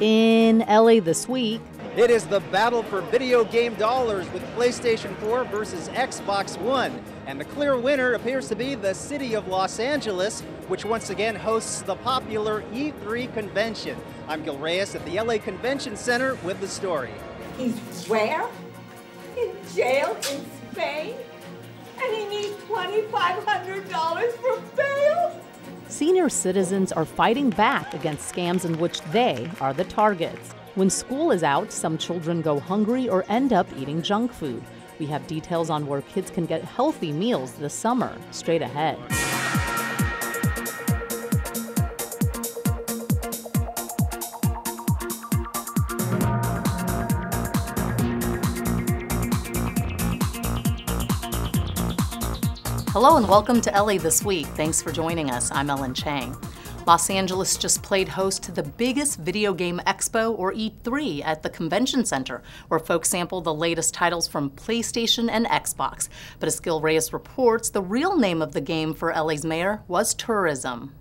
In LA this week, it is the battle for video game dollars with PlayStation 4 versus Xbox One. And the clear winner appears to be the city of Los Angeles, which once again hosts the popular E3 convention. I'm Gil Reyes at the LA Convention Center with the story. He's where? In jail in Spain? And he needs $2,500 for bail? Senior citizens are fighting back against scams in which they are the targets. When school is out, some children go hungry or end up eating junk food. We have details on where kids can get healthy meals this summer. Straight ahead. Hello and welcome to LA This Week. Thanks for joining us. I'm Ellen Chang. Los Angeles just played host to the biggest video game expo, or E3, at the Convention Center, where folks sample the latest titles from PlayStation and Xbox. But as Gil Reyes reports, the real name of the game for LA's mayor was tourism.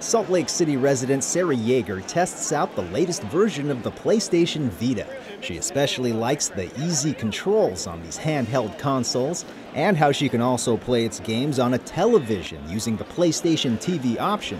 Salt Lake City resident Sarah Yeager tests out the latest version of the PlayStation Vita. She especially likes the easy controls on these handheld consoles and how she can also play its games on a television using the PlayStation TV option.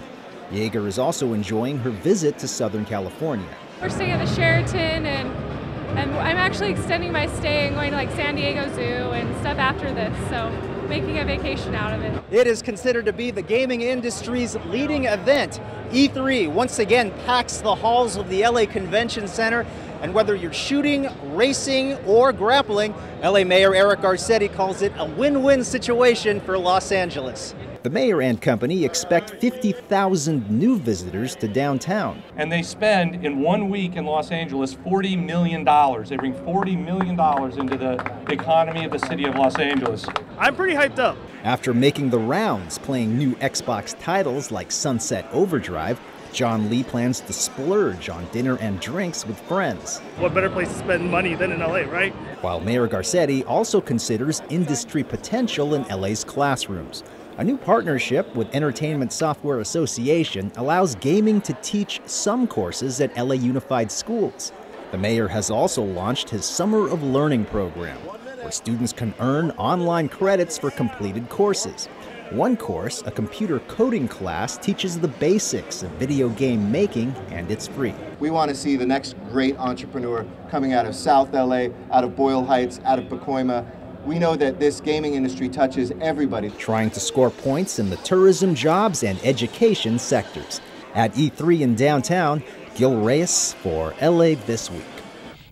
Yeager is also enjoying her visit to Southern California. We're staying at the Sheraton and and I'm actually extending my stay and going to like San Diego Zoo and stuff after this, so making a vacation out of it. It is considered to be the gaming industry's leading event. E3 once again packs the halls of the LA Convention Center and whether you're shooting, racing, or grappling, LA Mayor Eric Garcetti calls it a win win situation for Los Angeles. The mayor and company expect 50,000 new visitors to downtown. And they spend in one week in Los Angeles $40 million. They bring $40 million into the economy of the city of Los Angeles. I'm pretty hyped up. After making the rounds playing new Xbox titles like Sunset Overdrive, John Lee plans to splurge on dinner and drinks with friends. What better place to spend money than in LA, right? While Mayor Garcetti also considers industry potential in LA's classrooms. A new partnership with Entertainment Software Association allows gaming to teach some courses at LA Unified Schools. The mayor has also launched his Summer of Learning program, where students can earn online credits for completed courses. One course, a computer coding class, teaches the basics of video game making, and it's free. We want to see the next great entrepreneur coming out of South LA, out of Boyle Heights, out of Pacoima. We know that this gaming industry touches everybody. Trying to score points in the tourism, jobs, and education sectors. At E3 in downtown, Gil Reyes for LA This Week.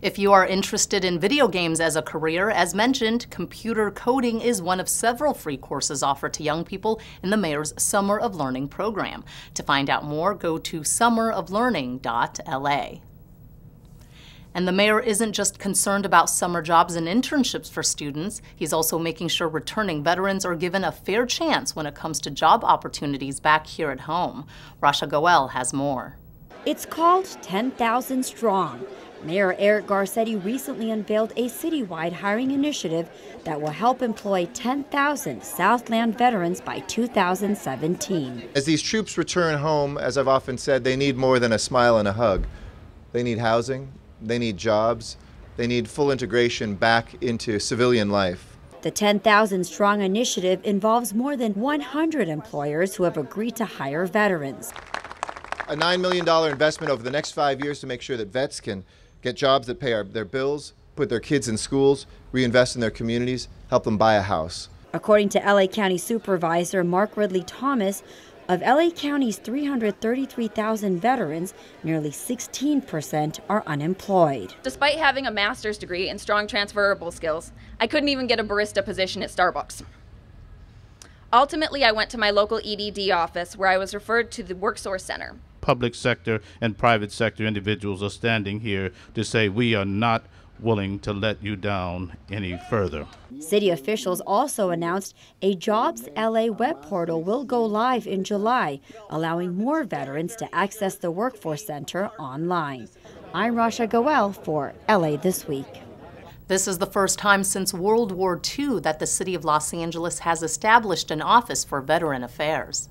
If you are interested in video games as a career, as mentioned, computer coding is one of several free courses offered to young people in the Mayor's Summer of Learning program. To find out more, go to summeroflearning.la. And the mayor isn't just concerned about summer jobs and internships for students, he's also making sure returning veterans are given a fair chance when it comes to job opportunities back here at home. Rasha Goel has more. It's called 10,000 Strong. Mayor Eric Garcetti recently unveiled a citywide hiring initiative that will help employ 10,000 Southland veterans by 2017. As these troops return home, as I've often said, they need more than a smile and a hug. They need housing, they need jobs, they need full integration back into civilian life. The 10,000 Strong initiative involves more than 100 employers who have agreed to hire veterans. A $9 million investment over the next five years to make sure that vets can get jobs that pay our, their bills, put their kids in schools, reinvest in their communities, help them buy a house. According to LA County Supervisor Mark Ridley Thomas, of LA County's 333,000 veterans, nearly 16% are unemployed. Despite having a master's degree and strong transferable skills, I couldn't even get a barista position at Starbucks. Ultimately, I went to my local EDD office where I was referred to the WorkSource Center public sector and private sector individuals are standing here to say we are not willing to let you down any further. City officials also announced a Jobs LA web portal will go live in July, allowing more veterans to access the Workforce Center online. I'm Rasha Goel for LA This Week. This is the first time since World War II that the city of Los Angeles has established an office for veteran affairs.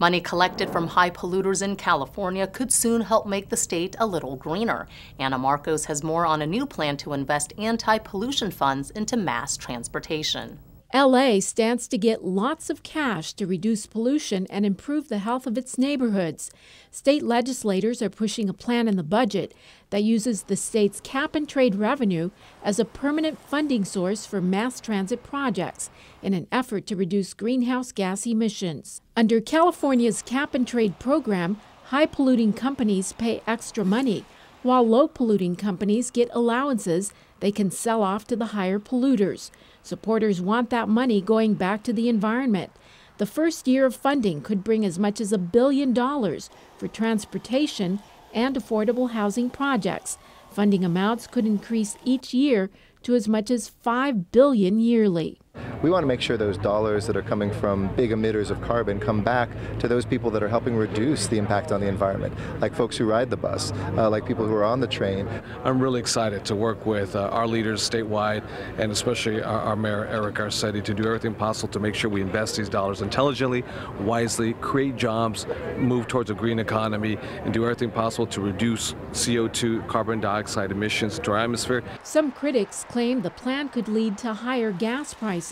Money collected from high polluters in California could soon help make the state a little greener. Ana Marcos has more on a new plan to invest anti pollution funds into mass transportation. LA stands to get lots of cash to reduce pollution and improve the health of its neighborhoods. State legislators are pushing a plan in the budget that uses the state's cap and trade revenue as a permanent funding source for mass transit projects in an effort to reduce greenhouse gas emissions. Under California's cap and trade program, high polluting companies pay extra money, while low polluting companies get allowances they can sell off to the higher polluters. Supporters want that money going back to the environment. The first year of funding could bring as much as a billion dollars for transportation and affordable housing projects. Funding amounts could increase each year to as much as 5 billion yearly. We want to make sure those dollars that are coming from big emitters of carbon come back to those people that are helping reduce the impact on the environment, like folks who ride the bus, uh, like people who are on the train. I'm really excited to work with uh, our leaders statewide and especially our, our, Mayor Eric Garcetti to do everything possible to make sure we invest these dollars intelligently, wisely, create jobs, move towards a green economy, and do everything possible to reduce CO2, carbon dioxide emissions to our atmosphere. Some critics claim the plan could lead to higher gas prices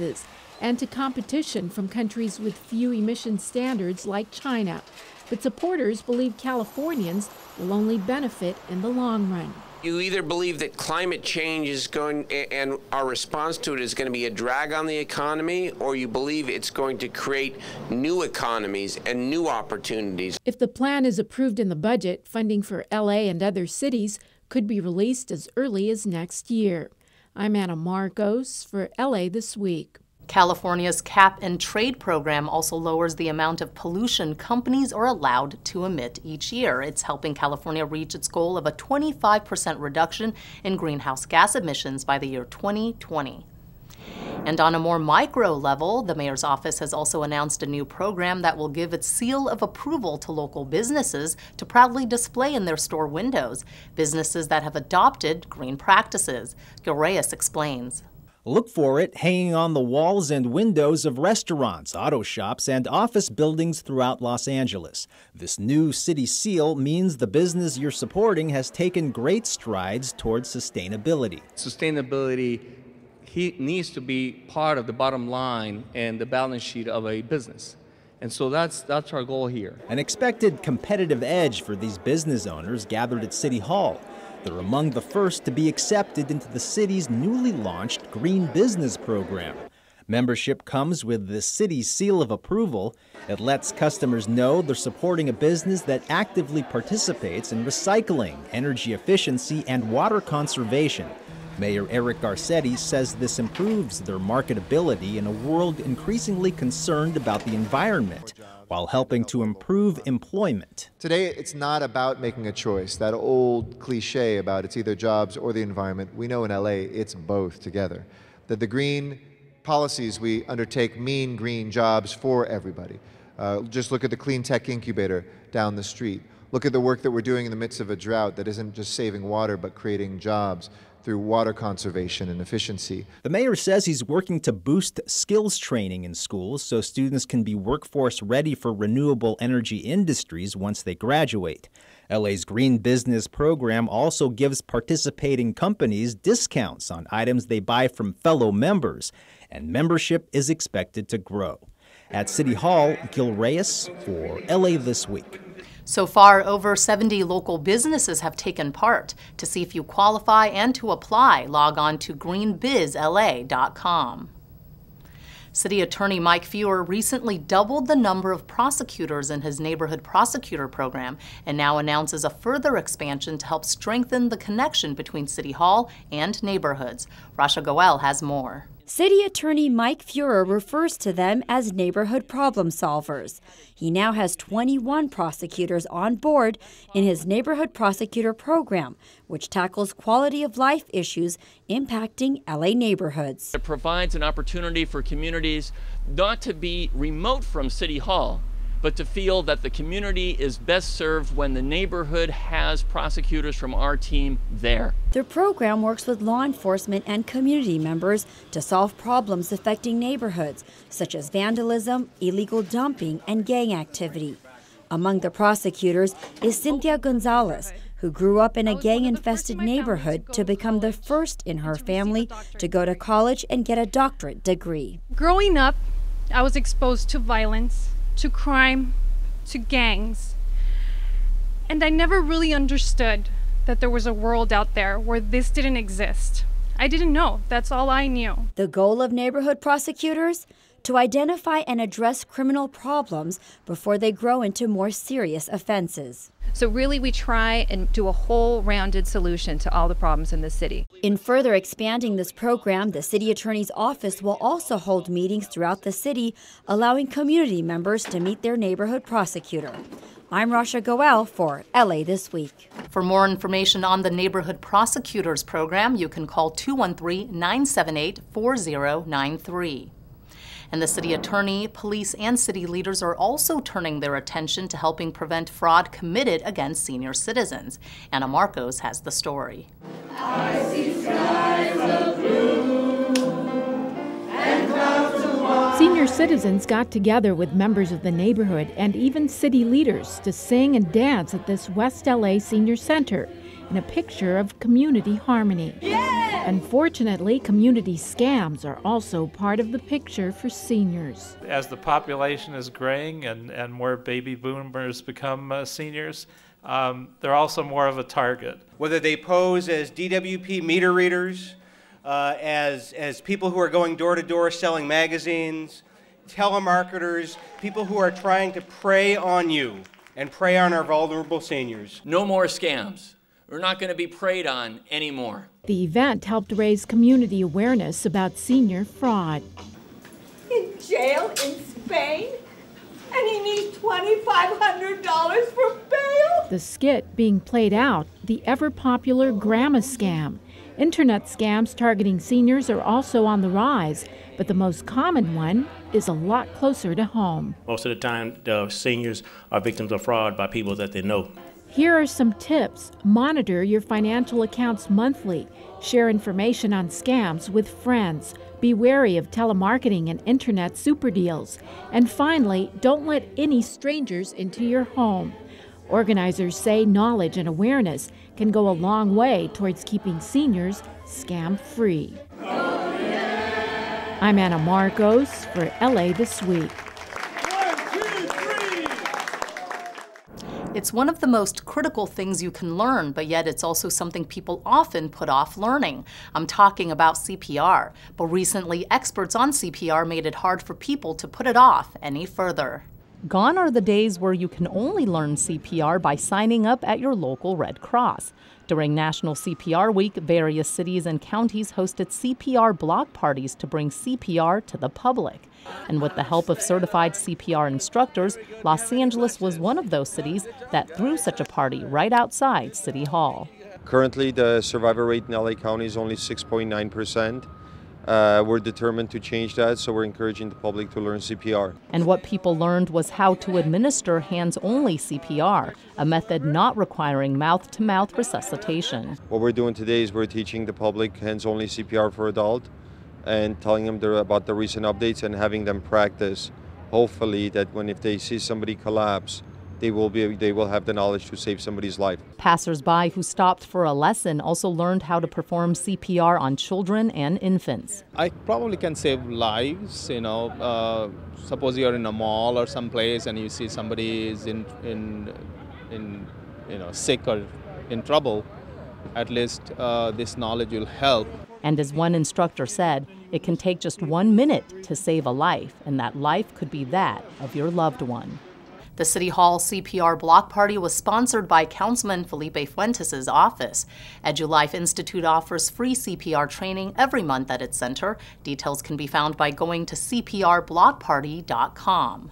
and to competition from countries with few emission standards like China. But supporters believe Californians will only benefit in the long run. You either believe that climate change is going and our response to it is going to be a drag on the economy, or you believe it's going to create new economies and new opportunities. If the plan is approved in the budget, funding for LA and other cities could be released as early as next year. I'm Anna Marcos for LA This Week. California's cap and trade program also lowers the amount of pollution companies are allowed to emit each year. It's helping California reach its goal of a 25% reduction in greenhouse gas emissions by the year 2020. And on a more micro level, the mayor's office has also announced a new program that will give its seal of approval to local businesses to proudly display in their store windows, businesses that have adopted green practices. Gil explains. Look for it hanging on the walls and windows of restaurants, auto shops, and office buildings throughout Los Angeles. This new city seal means the business you're supporting has taken great strides towards sustainability. Sustainability he needs to be part of the bottom line and the balance sheet of a business. And so that's that's our goal here. An expected competitive edge for these business owners gathered at City Hall. They're among the first to be accepted into the city's newly launched Green Business Program. Membership comes with the city's seal of approval. It lets customers know they're supporting a business that actively participates in recycling, energy efficiency, and water conservation. Mayor Eric Garcetti says this improves their marketability in a world increasingly concerned about the environment while helping to improve employment. Today, it's not about making a choice, that old cliche about it's either jobs or the environment. We know in LA it's both together. That the green policies we undertake mean green jobs for everybody. Uh, just look at the clean tech incubator down the street. Look at the work that we're doing in the midst of a drought that isn't just saving water but creating jobs through water conservation and efficiency. The mayor says he's working to boost skills training in schools so students can be workforce ready for renewable energy industries once they graduate. LA's Green Business Program also gives participating companies discounts on items they buy from fellow members, and membership is expected to grow. At City Hall, Gil Reyes for LA This Week. So far, over 70 local businesses have taken part. To see if you qualify and to apply, log on to greenbizla.com. City Attorney Mike Feuer recently doubled the number of prosecutors in his neighborhood prosecutor program and now announces a further expansion to help strengthen the connection between City Hall and neighborhoods. Rasha Goel has more. City Attorney Mike Feuer refers to them as neighborhood problem solvers. He now has 21 prosecutors on board in his neighborhood prosecutor program, which tackles quality of life issues impacting LA neighborhoods. It provides an opportunity for communities not to be remote from City Hall, but to feel that the community is best served when the neighborhood has prosecutors from our team there. The program works with law enforcement and community members to solve problems affecting neighborhoods, such as vandalism, illegal dumping, and gang activity. Among the prosecutors is Cynthia Gonzalez, who grew up in a gang infested neighborhood to become the first in her family to go to college and get a doctorate degree. Growing up, I was exposed to violence, to crime, to gangs. And I never really understood that there was a world out there where this didn't exist. I didn't know. That's all I knew. The goal of neighborhood prosecutors? To identify and address criminal problems before they grow into more serious offenses. So, really, we try and do a whole rounded solution to all the problems in the city. In further expanding this program, the city attorney's office will also hold meetings throughout the city, allowing community members to meet their neighborhood prosecutor. I'm Rasha Goel for LA This Week. For more information on the Neighborhood Prosecutors Program, you can call 213 978 4093. And the city attorney, police, and city leaders are also turning their attention to helping prevent fraud committed against senior citizens. Anna Marcos has the story. Senior citizens got together with members of the neighborhood and even city leaders to sing and dance at this West LA Senior Center in a picture of community harmony. Unfortunately, community scams are also part of the picture for seniors. As the population is graying and, and more baby boomers become uh, seniors, um, they're also more of a target. Whether they pose as DWP meter readers, uh, as, as people who are going door to door selling magazines, telemarketers, people who are trying to prey on you and prey on our vulnerable seniors. No more scams. We're not going to be preyed on anymore. The event helped raise community awareness about senior fraud. In jail in Spain? And he needs $2,500 for bail? The skit being played out, the ever popular Grandma scam. Internet scams targeting seniors are also on the rise, but the most common one is a lot closer to home. Most of the time, the seniors are victims of fraud by people that they know. Here are some tips. Monitor your financial accounts monthly. Share information on scams with friends. Be wary of telemarketing and internet super deals. And finally, don't let any strangers into your home. Organizers say knowledge and awareness can go a long way towards keeping seniors scam free. I'm Anna Marcos for LA This Week. It's one of the most critical things you can learn, but yet it's also something people often put off learning. I'm talking about CPR, but recently experts on CPR made it hard for people to put it off any further. Gone are the days where you can only learn CPR by signing up at your local Red Cross. During National CPR Week, various cities and counties hosted CPR block parties to bring CPR to the public. And with the help of certified CPR instructors, Los Angeles was one of those cities that threw such a party right outside City Hall. Currently, the survivor rate in LA County is only 6.9 percent. Uh, we're determined to change that, so we're encouraging the public to learn CPR. And what people learned was how to administer hands only CPR, a method not requiring mouth to mouth resuscitation. What we're doing today is we're teaching the public hands only CPR for adult and telling them about the recent updates and having them practice. Hopefully, that when if they see somebody collapse, they will be they will have the knowledge to save somebody's life. Passersby who stopped for a lesson also learned how to perform CPR on children and infants. I probably can save lives. You know, uh, suppose you're in a mall or someplace and you see somebody is in in in you know sick or in trouble. At least uh, this knowledge will help. And as one instructor said, it can take just one minute to save a life, and that life could be that of your loved one. The City Hall CPR block party was sponsored by Councilman Felipe Fuentes' office. EduLife Institute offers free CPR training every month at its center. Details can be found by going to cprblockparty.com.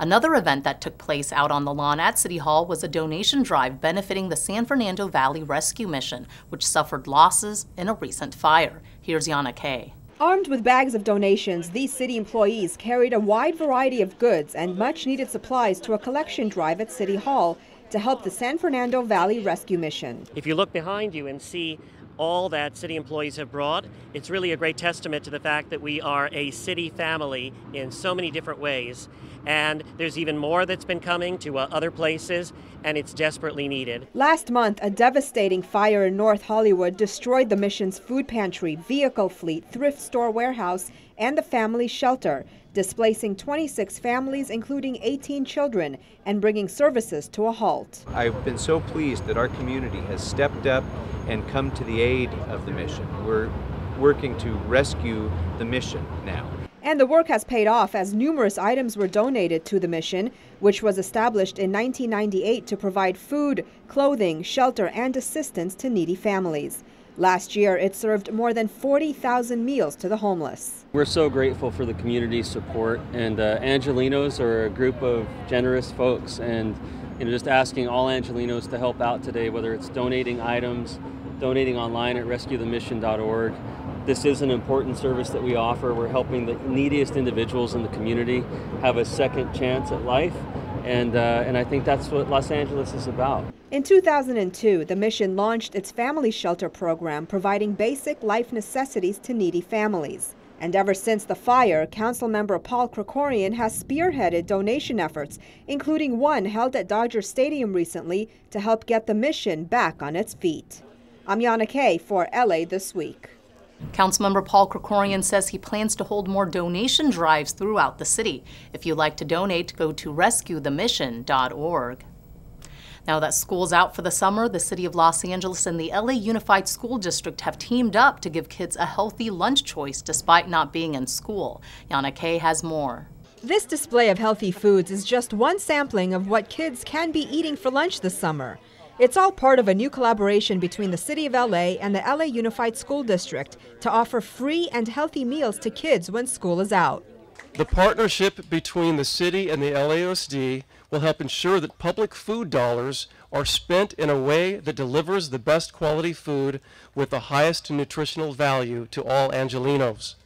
Another event that took place out on the lawn at City Hall was a donation drive benefiting the San Fernando Valley Rescue Mission, which suffered losses in a recent fire. Here's Yana Kay. Armed with bags of donations, these city employees carried a wide variety of goods and much needed supplies to a collection drive at City Hall to help the San Fernando Valley Rescue Mission. If you look behind you and see all that city employees have brought. It's really a great testament to the fact that we are a city family in so many different ways. And there's even more that's been coming to uh, other places, and it's desperately needed. Last month, a devastating fire in North Hollywood destroyed the mission's food pantry, vehicle fleet, thrift store warehouse, and the family shelter, displacing 26 families, including 18 children, and bringing services to a halt. I've been so pleased that our community has stepped up and come to the aid of the mission. We're working to rescue the mission now. And the work has paid off as numerous items were donated to the mission, which was established in 1998 to provide food, clothing, shelter, and assistance to needy families. Last year, it served more than 40,000 meals to the homeless. We're so grateful for the community support, and uh, Angelenos are a group of generous folks, and you know, just asking all Angelenos to help out today, whether it's donating items, donating online at rescuethemission.org. This is an important service that we offer. We're helping the neediest individuals in the community have a second chance at life, and, uh, and I think that's what Los Angeles is about. In 2002, the mission launched its family shelter program, providing basic life necessities to needy families. And ever since the fire, Council member Paul Krekorian has spearheaded donation efforts, including one held at Dodger Stadium recently to help get the mission back on its feet. I'm Yana Kay for LA This Week. Councilmember Paul Krekorian says he plans to hold more donation drives throughout the city. If you'd like to donate, go to rescuethemission.org. Now that school's out for the summer, the City of Los Angeles and the LA Unified School District have teamed up to give kids a healthy lunch choice despite not being in school. Yana Kay has more. This display of healthy foods is just one sampling of what kids can be eating for lunch this summer. It's all part of a new collaboration between the City of LA and the LA Unified School District to offer free and healthy meals to kids when school is out. The partnership between the city and the LAUSD will help ensure that public food dollars are spent in a way that delivers the best quality food with the highest nutritional value to all Angelenos.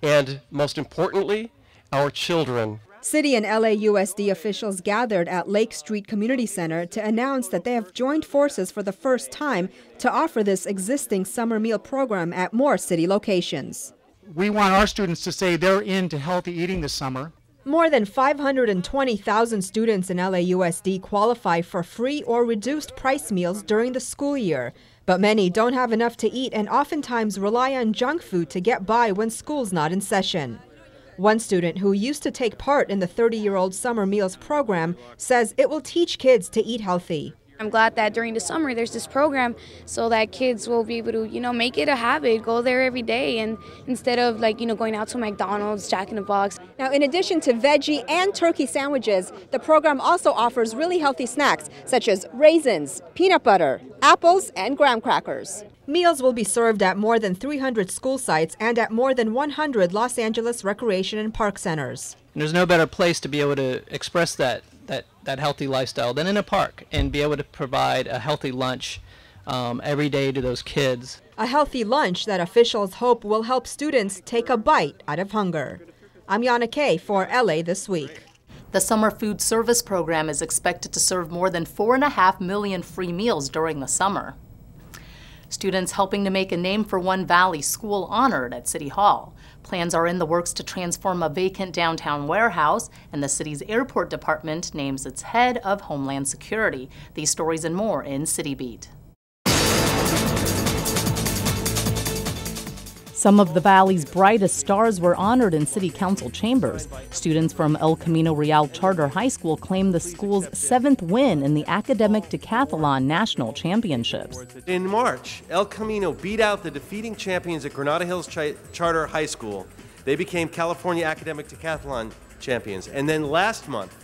And most importantly, our children. City and LAUSD officials gathered at Lake Street Community Center to announce that they have joined forces for the first time to offer this existing summer meal program at more city locations. We want our students to say they're into healthy eating this summer. More than 520,000 students in LAUSD qualify for free or reduced price meals during the school year. But many don't have enough to eat and oftentimes rely on junk food to get by when school's not in session. One student who used to take part in the 30 year old summer meals program says it will teach kids to eat healthy. I'm glad that during the summer there's this program so that kids will be able to, you know, make it a habit, go there every day and instead of like, you know, going out to McDonald's, Jack in the Box. Now, in addition to veggie and turkey sandwiches, the program also offers really healthy snacks such as raisins, peanut butter, apples, and graham crackers. Meals will be served at more than 300 school sites and at more than 100 Los Angeles recreation and park centers. And there's no better place to be able to express that that, that healthy lifestyle than in a park and be able to provide a healthy lunch um, every day to those kids. A healthy lunch that officials hope will help students take a bite out of hunger. I'm Yana Kay for LA This Week. The Summer Food Service Program is expected to serve more than 4.5 million free meals during the summer. Students helping to make a name for one Valley School honored at City Hall. Plans are in the works to transform a vacant downtown warehouse, and the city's airport department names its head of Homeland Security. These stories and more in City Beat. Some of the Valley's brightest stars were honored in City Council chambers. Students from El Camino Real Charter High School claimed the school's seventh win in the Academic Decathlon National Championships. In March, El Camino beat out the defeating champions at Granada Hills Ch- Charter High School. They became California Academic Decathlon champions. And then last month,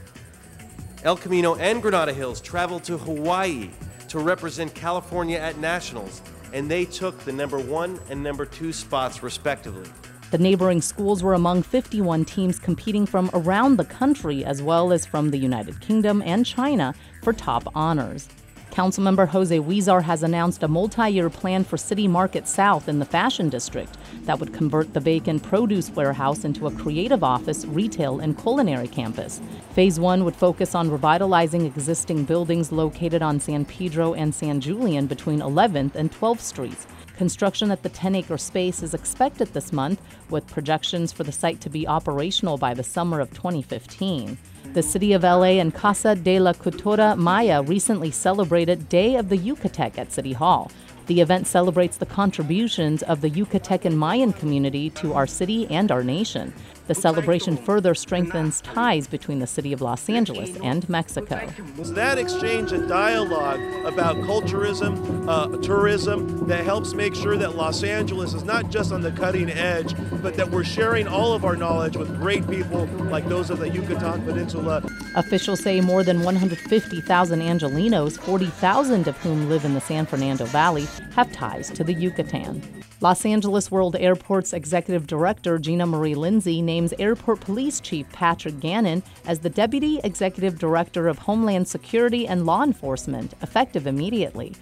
El Camino and Granada Hills traveled to Hawaii to represent California at Nationals and they took the number one and number two spots respectively. The neighboring schools were among 51 teams competing from around the country as well as from the United Kingdom and China for top honors. Councilmember Jose Huizar has announced a multi year plan for City Market South in the Fashion District. That would convert the vacant produce warehouse into a creative office, retail, and culinary campus. Phase one would focus on revitalizing existing buildings located on San Pedro and San Julian between 11th and 12th Streets. Construction at the 10 acre space is expected this month, with projections for the site to be operational by the summer of 2015. The City of LA and Casa de la Cultura Maya recently celebrated Day of the Yucatec at City Hall. The event celebrates the contributions of the Yucatecan Mayan community to our city and our nation. The celebration further strengthens ties between the city of Los Angeles and Mexico. It's that exchange and dialogue about culturism, uh, tourism, that helps make sure that Los Angeles is not just on the cutting edge, but that we're sharing all of our knowledge with great people like those of the Yucatan Peninsula. Officials say more than 150,000 Angelenos, 40,000 of whom live in the San Fernando Valley, have ties to the Yucatan. Los Angeles World Airports Executive Director Gina Marie Lindsay names Airport Police Chief Patrick Gannon as the Deputy Executive Director of Homeland Security and Law Enforcement, effective immediately.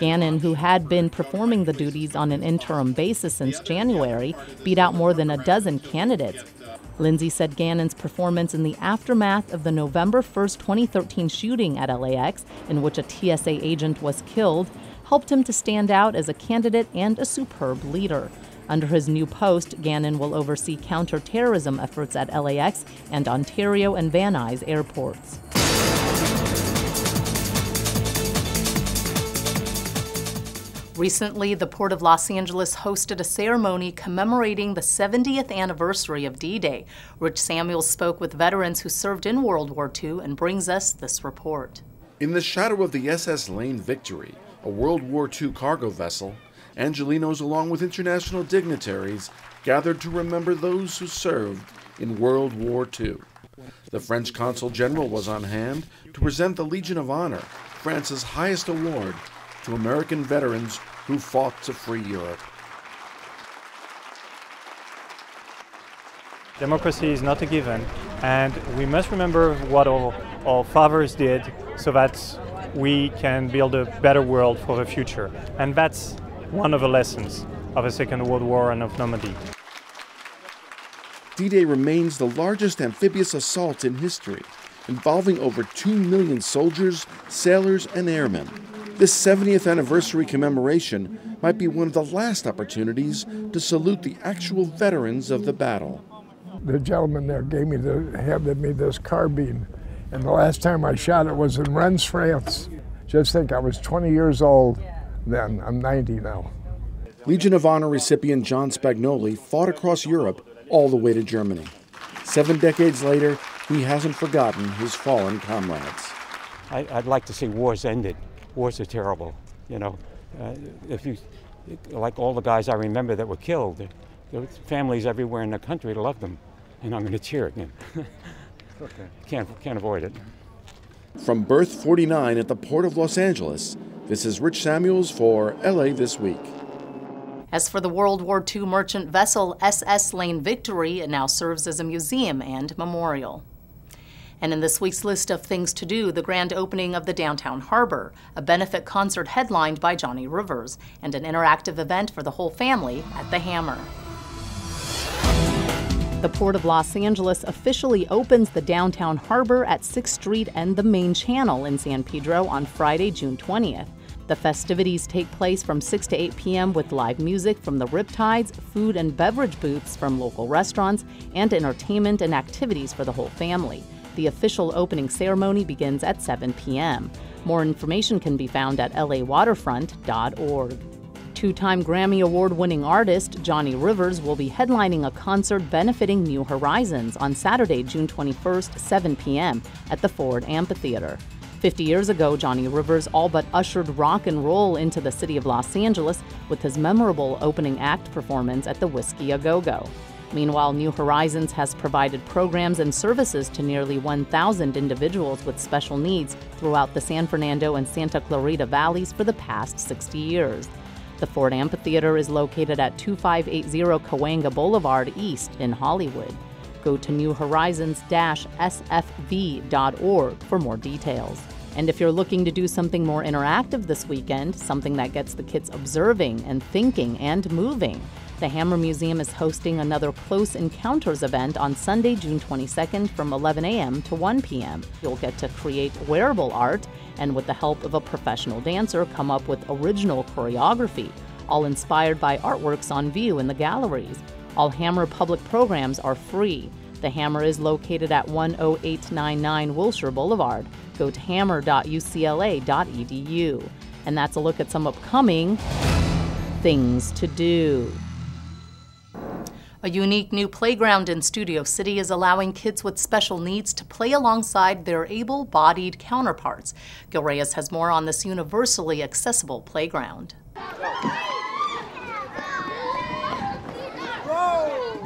Gannon, who had been performing the duties on an interim basis since January, beat out more than a dozen candidates. Lindsay said Gannon's performance in the aftermath of the November 1, 2013 shooting at LAX, in which a TSA agent was killed, helped him to stand out as a candidate and a superb leader. Under his new post, Gannon will oversee counterterrorism efforts at LAX and Ontario and Van Nuys airports. Recently, the Port of Los Angeles hosted a ceremony commemorating the 70th anniversary of D Day. Rich Samuels spoke with veterans who served in World War II and brings us this report. In the shadow of the SS Lane Victory, a World War II cargo vessel, Angelenos, along with international dignitaries, gathered to remember those who served in World War II. The French Consul General was on hand to present the Legion of Honor, France's highest award, to American veterans who fought to free Europe. Democracy is not a given, and we must remember what our, our fathers did so that we can build a better world for the future. And that's one of the lessons of the Second World War and of Normandy. D Day remains the largest amphibious assault in history, involving over 2 million soldiers, sailors, and airmen. This 70th anniversary commemoration might be one of the last opportunities to salute the actual veterans of the battle. The gentleman there gave me the handed me this carbine, and the last time I shot it was in Rennes, France. Just think, I was 20 years old then. I'm 90 now. Legion of Honor recipient John Spagnoli fought across Europe all the way to Germany. Seven decades later, he hasn't forgotten his fallen comrades. I, would like to see wars ended wars are terrible. You know, uh, if you like all the guys I remember that were killed, there, there families everywhere in the country to love them, and I'm going to cheer again. okay. Can't can't avoid it. From Berth 49 at the Port of Los Angeles, this is Rich Samuels for LA This Week. As for the World War II merchant vessel SS Lane Victory, it now serves as a museum and memorial. And in this week's list of things to do, the grand opening of the Downtown Harbor, a benefit concert headlined by Johnny Rivers, and an interactive event for the whole family at the Hammer. The Port of Los Angeles officially opens the Downtown Harbor at 6th Street and the main channel in San Pedro on Friday, June 20th. The festivities take place from 6 to 8 p.m. with live music from the Riptides, food and beverage booths from local restaurants, and entertainment and activities for the whole family. The official opening ceremony begins at 7 p.m. More information can be found at lawaterfront.org. Two time Grammy Award winning artist Johnny Rivers will be headlining a concert benefiting New Horizons on Saturday, June 21st, 7 p.m. at the Ford Amphitheater. 50 years ago, Johnny Rivers all but ushered rock and roll into the city of Los Angeles with his memorable opening act performance at the Whisky A Go Go. Meanwhile, New Horizons has provided programs and services to nearly 1,000 individuals with special needs throughout the San Fernando and Santa Clarita valleys for the past 60 years. The Ford Amphitheater is located at 2580 Cahuenga Boulevard East in Hollywood. Go to newhorizons-sfv.org for more details. And if you're looking to do something more interactive this weekend, something that gets the kids observing and thinking and moving, the Hammer Museum is hosting another Close Encounters event on Sunday, June 22nd from 11 a.m. to 1 p.m. You'll get to create wearable art and, with the help of a professional dancer, come up with original choreography, all inspired by artworks on view in the galleries. All Hammer public programs are free. The Hammer is located at 10899 Wilshire Boulevard. Go to hammer.ucla.edu. And that's a look at some upcoming things to do. A unique new playground in Studio City is allowing kids with special needs to play alongside their able bodied counterparts. Gil Reyes has more on this universally accessible playground.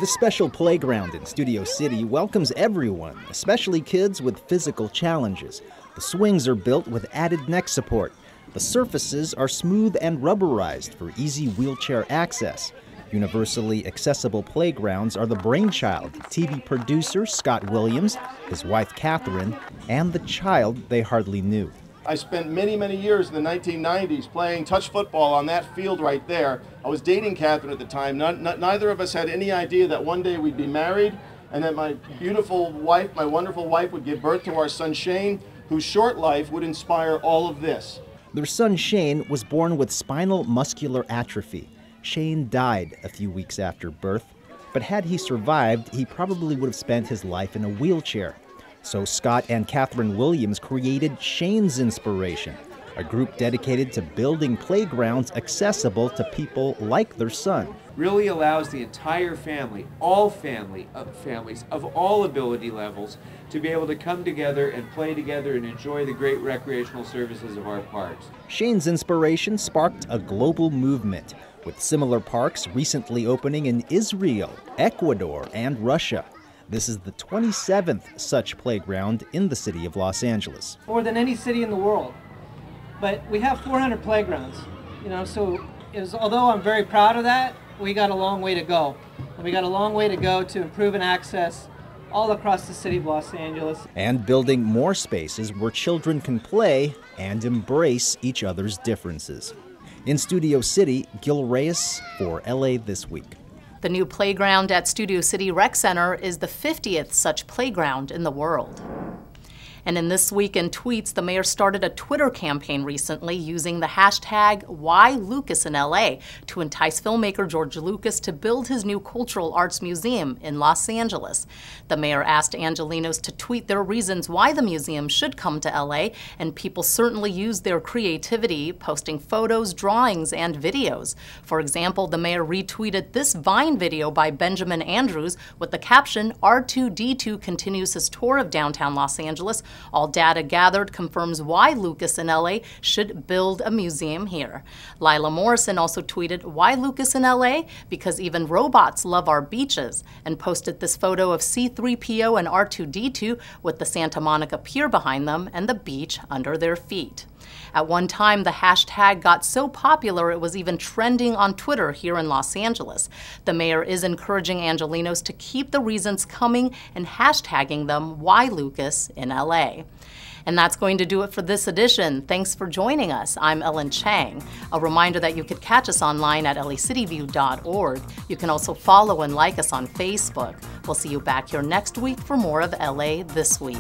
The special playground in Studio City welcomes everyone, especially kids with physical challenges. The swings are built with added neck support. The surfaces are smooth and rubberized for easy wheelchair access. Universally accessible playgrounds are the brainchild of TV producer Scott Williams, his wife Catherine, and the child they hardly knew. I spent many, many years in the 1990s playing touch football on that field right there. I was dating Catherine at the time. Not, neither of us had any idea that one day we'd be married and that my beautiful wife, my wonderful wife, would give birth to our son Shane, whose short life would inspire all of this. Their son Shane was born with spinal muscular atrophy. Shane died a few weeks after birth, but had he survived, he probably would have spent his life in a wheelchair. So Scott and Catherine Williams created Shane's Inspiration, a group dedicated to building playgrounds accessible to people like their son. Really allows the entire family, all family of uh, families of all ability levels, to be able to come together and play together and enjoy the great recreational services of our parks. Shane's Inspiration sparked a global movement with similar parks recently opening in Israel, Ecuador, and Russia. This is the 27th such playground in the city of Los Angeles. More than any city in the world. But we have 400 playgrounds, you know, so is, although I'm very proud of that, we got a long way to go. And we got a long way to go to improving access all across the city of Los Angeles. And building more spaces where children can play and embrace each other's differences. In Studio City, Gil Reyes for LA This Week. The new playground at Studio City Rec Center is the 50th such playground in the world. And in this week in tweets, the mayor started a Twitter campaign recently using the hashtag WhyLucasInLA to entice filmmaker George Lucas to build his new cultural arts museum in Los Angeles. The mayor asked Angelenos to tweet their reasons why the museum should come to LA, and people certainly used their creativity, posting photos, drawings, and videos. For example, the mayor retweeted this Vine video by Benjamin Andrews with the caption R2D2 continues his tour of downtown Los Angeles all data gathered confirms why Lucas in LA should build a museum here. Lila Morrison also tweeted, Why Lucas in LA? Because even robots love our beaches, and posted this photo of C3PO and R2D2 with the Santa Monica Pier behind them and the beach under their feet. At one time, the hashtag got so popular it was even trending on Twitter here in Los Angeles. The mayor is encouraging Angelenos to keep the reasons coming and hashtagging them Why Lucas in LA. And that's going to do it for this edition. Thanks for joining us. I'm Ellen Chang. A reminder that you could catch us online at lacityview.org. You can also follow and like us on Facebook. We'll see you back here next week for more of LA This Week.